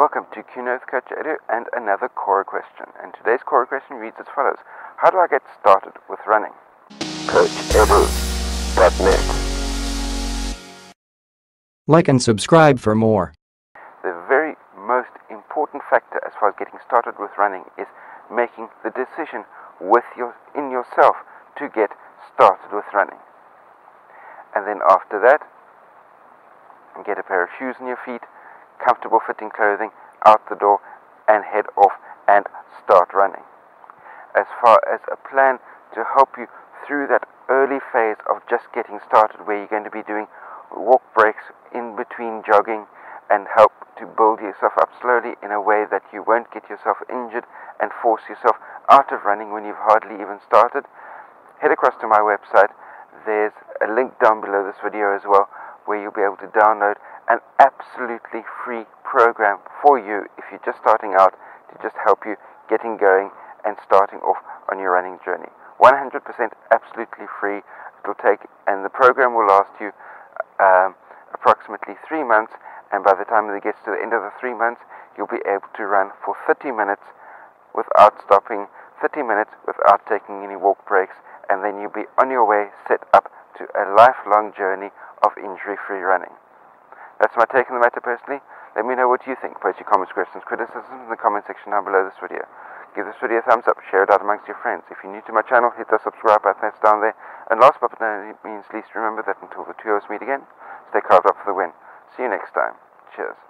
Welcome to Q&A with Coach Edu and another core question. And today's core question reads as follows How do I get started with running? CoachEdu.net. Like and subscribe for more. The very most important factor as far as getting started with running is making the decision with your in yourself to get started with running. And then after that, get a pair of shoes on your feet, comfortable fitting clothing, out the door, and head off and start running. As far as a plan to help you through that early phase of just getting started, where you're going to be doing walk breaks in between jogging and help to build yourself up slowly in a way that you won't get yourself injured and force yourself out of running when you've hardly even started, head across to my website. There's a link down below this video as well where you'll be able to download an absolutely free program for you if you're just starting out to just help you getting going and starting off on your running journey. 100% absolutely free. It'll take, and the program will last you um, approximately three months. And by the time it gets to the end of the three months, you'll be able to run for 30 minutes without stopping, 30 minutes without taking any walk breaks, and then you'll be on your way set up to a lifelong journey of injury free running. That's my take on the matter personally. Let me know what you think. Post your comments, questions, criticisms in the comment section down below this video. Give this video a thumbs up, share it out amongst your friends. If you're new to my channel, hit the subscribe button that's down there. And last but not least, remember that until the two of us meet again, stay carved up for the win. See you next time. Cheers.